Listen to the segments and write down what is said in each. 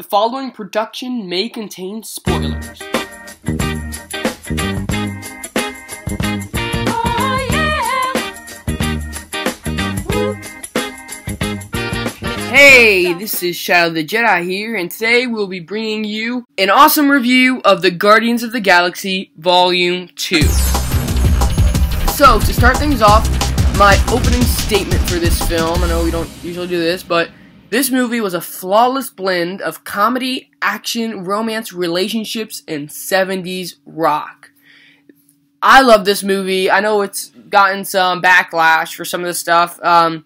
The following production may contain spoilers. Hey, this is Shadow the Jedi here, and today we'll be bringing you an awesome review of the Guardians of the Galaxy Volume 2. So, to start things off, my opening statement for this film, I know we don't usually do this, but this movie was a flawless blend of comedy, action, romance, relationships, and 70s rock. I love this movie. I know it's gotten some backlash for some of the stuff. Um,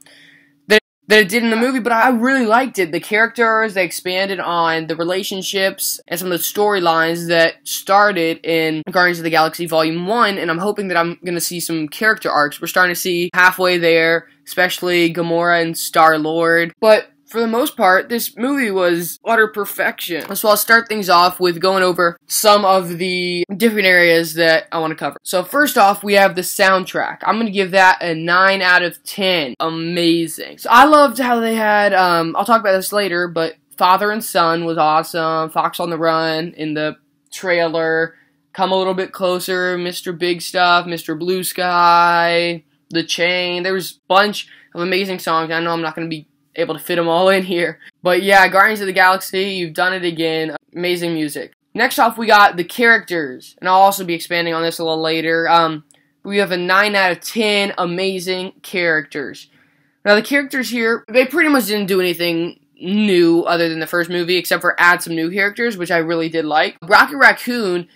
that it did in the movie, but I really liked it. The characters, they expanded on the relationships and some of the storylines that started in Guardians of the Galaxy Volume 1, and I'm hoping that I'm going to see some character arcs. We're starting to see halfway there, especially Gamora and Star-Lord. But for the most part, this movie was utter perfection. So I'll start things off with going over some of the different areas that I want to cover. So first off, we have the soundtrack. I'm going to give that a 9 out of 10. Amazing. So I loved how they had, um, I'll talk about this later, but Father and Son was awesome. Fox on the Run in the trailer. Come a little bit closer, Mr. Big Stuff, Mr. Blue Sky, The Chain. There was a bunch of amazing songs. I know I'm not going to be able to fit them all in here. But yeah, Guardians of the Galaxy, you've done it again. Amazing music. Next off, we got the characters, and I'll also be expanding on this a little later. Um, we have a 9 out of 10 amazing characters. Now, the characters here, they pretty much didn't do anything new other than the first movie, except for add some new characters, which I really did like. Rocket Raccoon,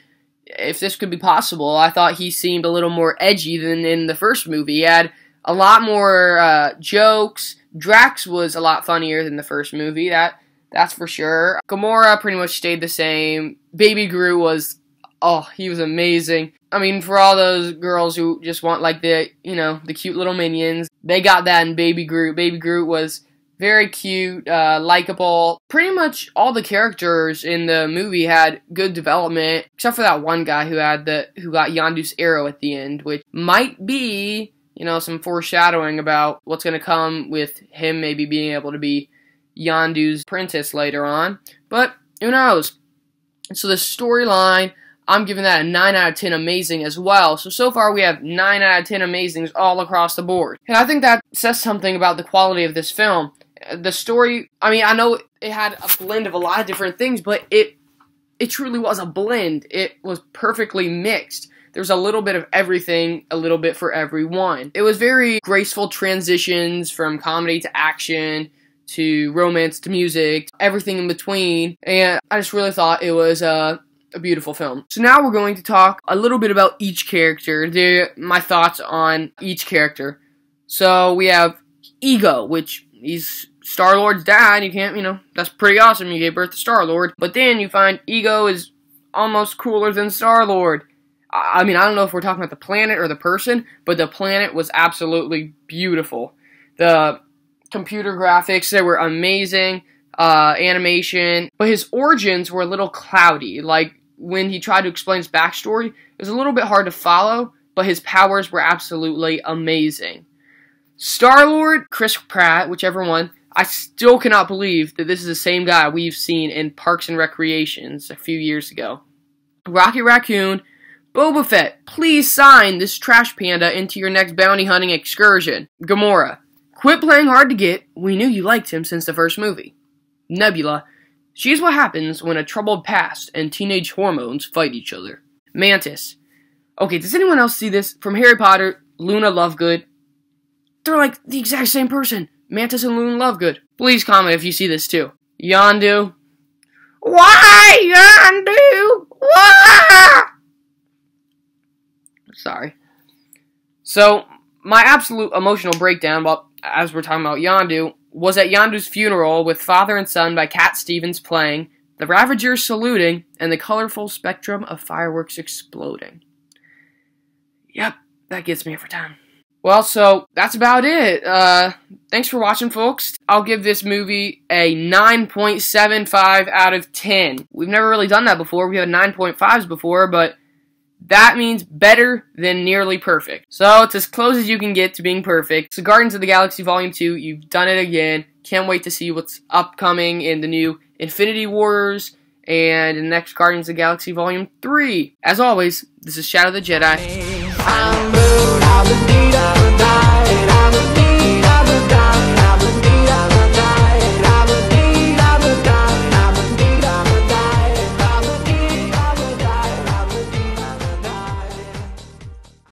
if this could be possible, I thought he seemed a little more edgy than in the first movie. He had a lot more uh, jokes, Drax was a lot funnier than the first movie. That that's for sure. Gamora pretty much stayed the same. Baby Groot was oh, he was amazing. I mean, for all those girls who just want like the, you know, the cute little minions, they got that in Baby Groot. Baby Groot was very cute, uh, likable. Pretty much all the characters in the movie had good development, except for that one guy who had the who got Yondu's arrow at the end, which might be you know, some foreshadowing about what's going to come with him maybe being able to be Yondu's princess later on. But who knows? So the storyline, I'm giving that a 9 out of 10 amazing as well. So, so far we have 9 out of 10 amazings all across the board. And I think that says something about the quality of this film. The story, I mean, I know it had a blend of a lot of different things, but it it truly was a blend. It was perfectly mixed. There's a little bit of everything, a little bit for everyone. It was very graceful transitions from comedy to action to romance to music, everything in between, and I just really thought it was a, a beautiful film. So now we're going to talk a little bit about each character, the, my thoughts on each character. So we have Ego, which he's Star Lord's dad. You can't, you know, that's pretty awesome. You gave birth to Star Lord, but then you find Ego is almost cooler than Star Lord. I mean, I don't know if we're talking about the planet or the person, but the planet was absolutely beautiful. The computer graphics, they were amazing, uh, animation, but his origins were a little cloudy. Like, when he tried to explain his backstory, it was a little bit hard to follow, but his powers were absolutely amazing. Star Lord, Chris Pratt, whichever one, I still cannot believe that this is the same guy we've seen in Parks and Recreations a few years ago. Rocky Raccoon, Boba Fett, please sign this trash panda into your next bounty hunting excursion. Gamora, quit playing hard to get. We knew you liked him since the first movie. Nebula, she's what happens when a troubled past and teenage hormones fight each other. Mantis, okay, does anyone else see this? From Harry Potter, Luna Lovegood. They're like the exact same person. Mantis and Luna Lovegood. Please comment if you see this too. Yondu. Why, Yondu? Why? Sorry. So, my absolute emotional breakdown, well, as we're talking about Yondu, was at Yondu's funeral with Father and Son by Cat Stevens playing, the Ravagers saluting, and the colorful spectrum of fireworks exploding. Yep, that gets me every time. Well, so that's about it. Uh, thanks for watching, folks. I'll give this movie a 9.75 out of 10. We've never really done that before. We had 9.5s before, but That means better than nearly perfect. So it's as close as you can get to being perfect. So Guardians of the Galaxy Volume 2, you've done it again. Can't wait to see what's upcoming in the new Infinity Wars and the next Guardians of the Galaxy Volume 3. As always, this is Shadow the Jedi.